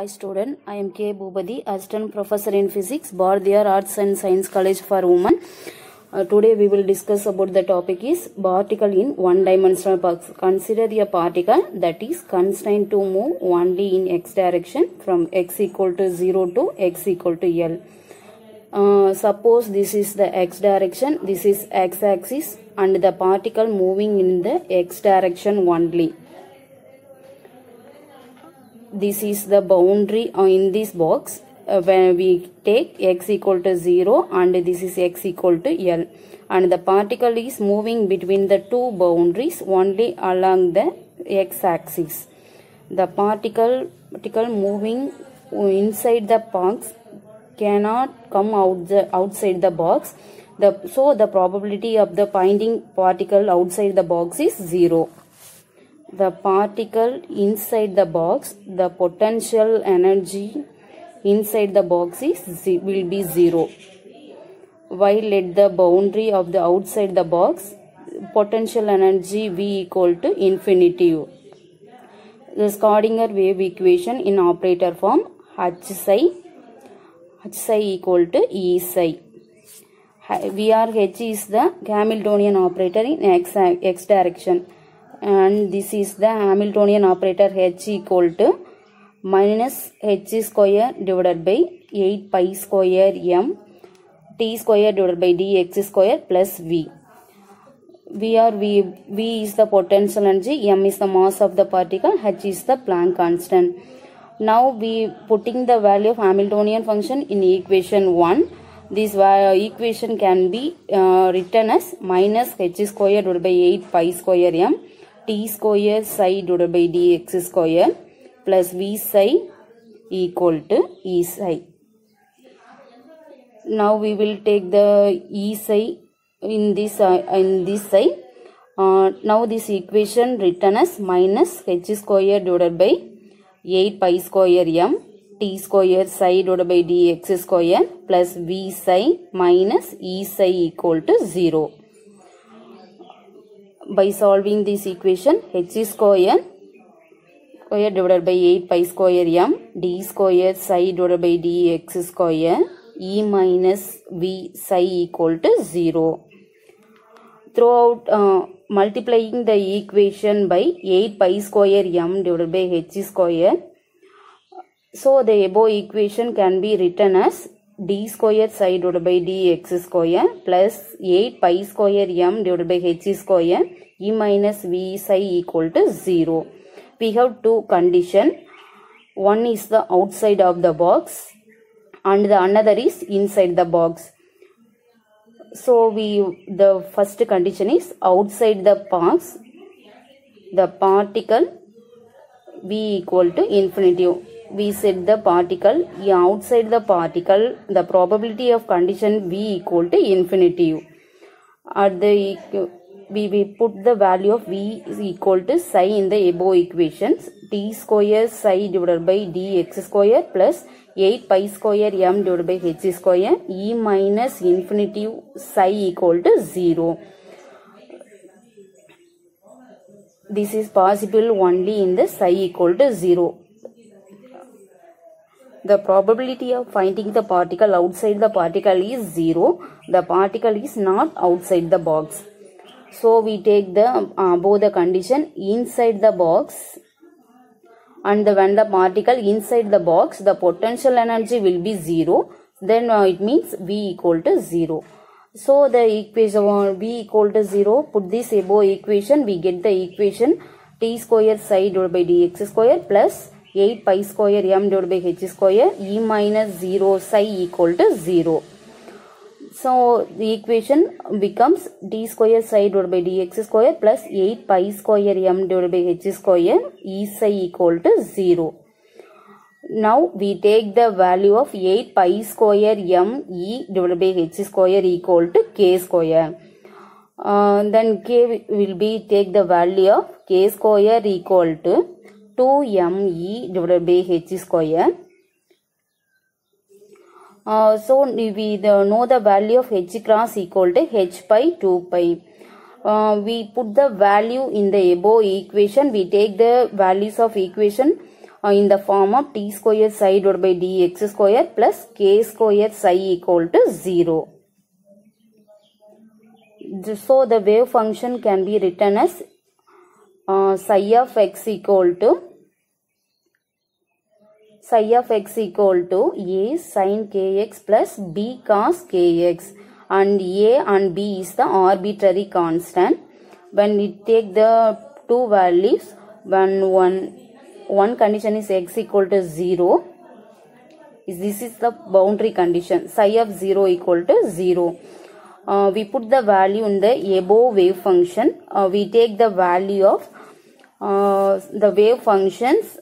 Hi student, I am K. Boopathi, Assistant Professor in Physics, Bharathiyar Arts and Science College for Women. Uh, today we will discuss about the topic is particle in one dimensional box. Consider a particle that is constrained to move only in x direction from x equal to 0 to x equal to L. Uh, suppose this is the x direction, this is x axis and the particle moving in the x direction only this is the boundary in this box uh, when we take x equal to 0 and this is x equal to L and the particle is moving between the two boundaries only along the x axis. The particle, particle moving inside the box cannot come out the outside the box. The, so the probability of the finding particle outside the box is 0 the particle inside the box the potential energy inside the box is will be zero. While at the boundary of the outside the box potential energy v equal to infinity the Schrodinger wave equation in operator form h psi h psi equal to e psi. Vr h is the Hamiltonian operator in x, x direction and this is the Hamiltonian operator h equal to minus h square divided by 8 pi square m t square divided by dx square plus v. V are v, v is the potential energy, m is the mass of the particle, h is the Planck constant. Now we putting the value of Hamiltonian function in equation 1. This equation can be uh, written as minus h square divided by 8 pi square m t square psi divided by dx square plus v psi equal to e psi. Now we will take the e psi in this uh, in this side. Uh, now this equation written as minus h square divided by 8 pi square m t square psi divided by dx square plus v psi minus e psi equal to 0 by solving this equation h square square divided by 8 pi square m d square psi divided by dx square e minus v psi equal to 0. Throughout uh, multiplying the equation by 8 pi square m divided by h square so the above equation can be written as d square psi divided by dx square plus 8 pi square m divided by h square e minus v psi equal to 0. We have two condition. One is the outside of the box and the another is inside the box. So we the first condition is outside the box the particle v equal to infinity we set the particle outside the particle the probability of condition v equal to infinity at the we, we put the value of v is equal to psi in the above equations. T square psi divided by dx square plus 8 pi square m divided by h square. E minus infinity psi equal to 0 this is possible only in the psi equal to 0 the probability of finding the particle outside the particle is 0 the particle is not outside the box so we take the uh, both the condition inside the box. And the, when the particle inside the box the potential energy will be 0 then uh, it means v equal to 0 so the equation uh, v equal to 0 put this above equation we get the equation t square psi divided by dx square plus 8 pi square m divided by h square e minus 0 psi equal to 0. So the equation becomes d square psi divided by dx square plus 8 pi square m divided by h square e psi equal to 0. Now we take the value of 8 pi square m e divided by h square equal to k square. Uh, then k will be take the value of k square equal to 2me divided by h square. Uh, so we the, know the value of h cross equal to h pi 2 pi. Uh, we put the value in the above equation. We take the values of equation uh, in the form of t square psi divided by dx square plus k square psi equal to 0. So the wave function can be written as uh, psi of x equal to psi of x equal to a sin kx plus b cos kx and a and b is the arbitrary constant when we take the two values when one one condition is x equal to 0 is this is the boundary condition psi of 0 equal to 0 uh, we put the value in the above wave function uh, we take the value of uh, the wave functions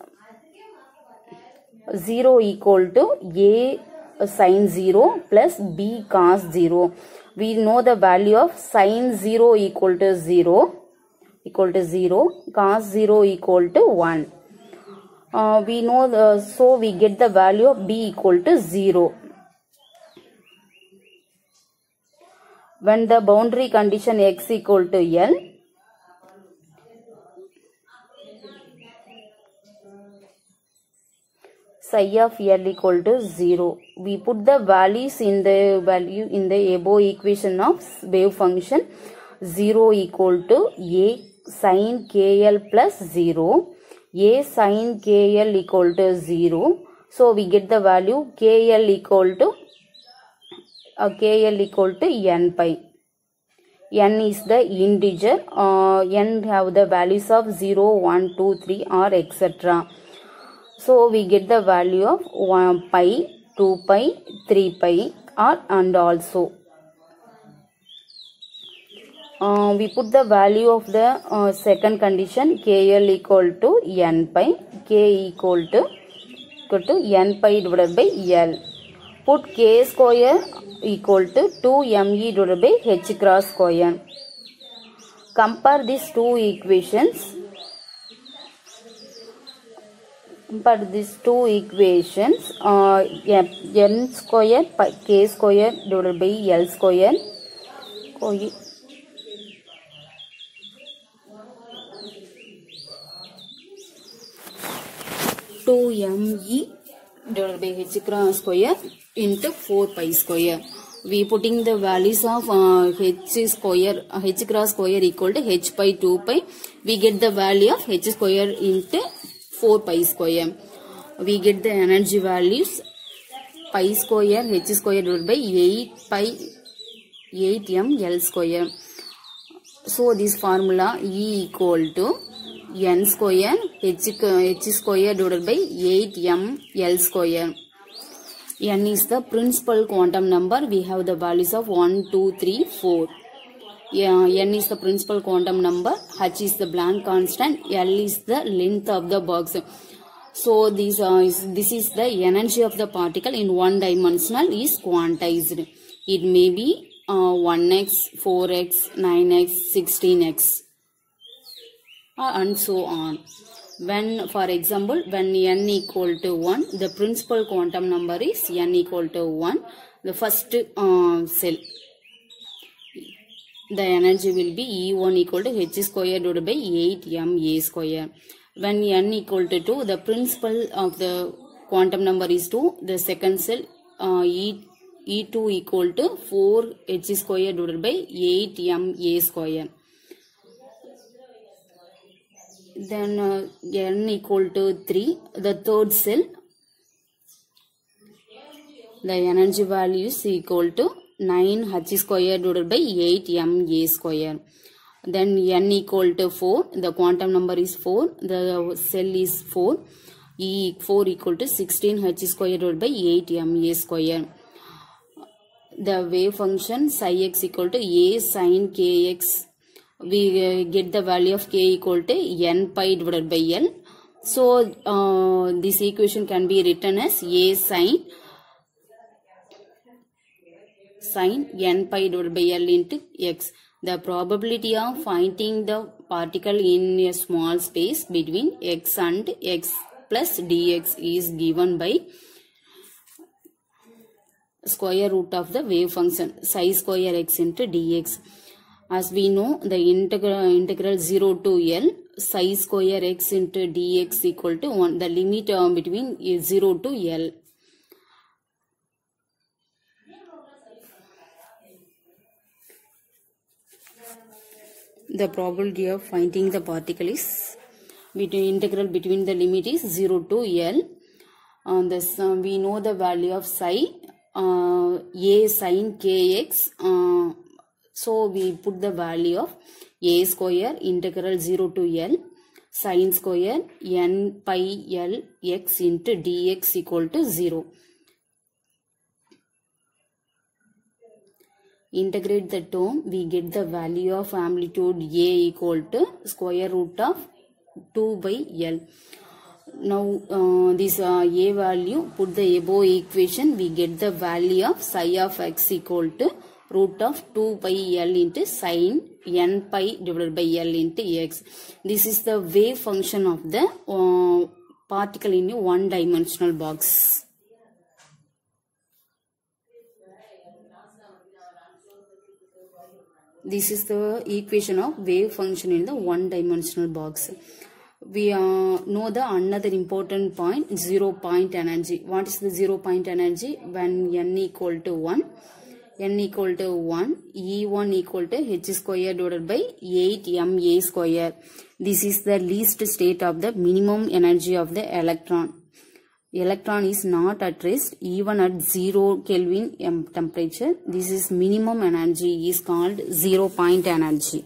0 equal to a sine 0 plus b cos 0 we know the value of sine 0 equal to 0 equal to 0 cos 0 equal to 1 uh, we know the so we get the value of b equal to 0 when the boundary condition x equal to l psi of l equal to 0 we put the values in the value in the above equation of wave function. 0 equal to a sin kl plus 0 a sin kl equal to 0 so we get the value kl equal to uh, kl equal to n pi. n is the integer uh, n have the values of 0 1 2 3 or etc so we get the value of 1 pi 2 pi 3 pi or and also. Uh, we put the value of the uh, second condition kl equal to n pi k equal to equal to n pi divided by l. Put k square equal to 2me divided by h cross square. Compare these two equations compare these two equations uh, n square k square divided by l square co- 2me divided by h cross square into 4 pi square. We putting the values of uh, h square, h cross square equal to h pi 2 pi. We get the value of h square into 4 pi square. We get the energy values pi square h square divided by 8 pi 8 m l square. So this formula E equal to n square h, h square divided by 8 m l square. n is the principal quantum number. We have the values of 1, 2, 3, 4. N is the principal quantum number. h is the Planck constant. l is the length of the box. So this, uh, is, this is the energy of the particle in one dimensional is quantized. It may be uh, 1x, 4x, 9x, 16x uh, and so on. When, for example, when n equal to 1, the principal quantum number is n equal to 1, the first uh, cell. The energy will be E1 equal to h square divided by 8ma square. When n equal to 2, the principal of the quantum number is 2, the second cell uh, E, E2 equal to 4h square divided by 8ma square. then uh, n equal to 3 the third cell the energy value is equal to 9 h square divided by 8 m a square then n equal to 4 the quantum number is 4 the cell is 4 e 4 equal to 16 h square divided by 8 m a square the wave function psi x equal to a sin kx we uh, get the value of k equal to n pi divided by l. So uh, this equation can be written as a sin sin n pi divided by l into x. The probability of finding the particle in a small space between x and x plus dx is given by square root of the wave function psi square x into dx. As we know the integral integral 0 to l psi square x into dx equal to 1 the limit between 0 to l the probability of finding the particle is between integral between the limit is 0 to l. On this uh, we know the value of psi uh, a sin kx uh, so we put the value of a square integral 0 to l sin square n pi l x into dx equal to 0 integrate the term we get the value of amplitude a equal to square root of 2 by l. Now uh, this uh, a value put the above equation we get the value of psi of x equal to root of 2 pi l into sine n pi divided by l into x. This is the wave function of the uh, particle in a one dimensional box this is the equation of wave function in the one dimensional box. We uh, know the another important point zero point energy. What is the zero point energy? When n equal to 1 n equal to 1 e1 equal to h square divided by 8 ma square. This is the least state of the minimum energy of the electron electron is not at rest even at 0 kelvin temperature. This is minimum energy is called zero point energy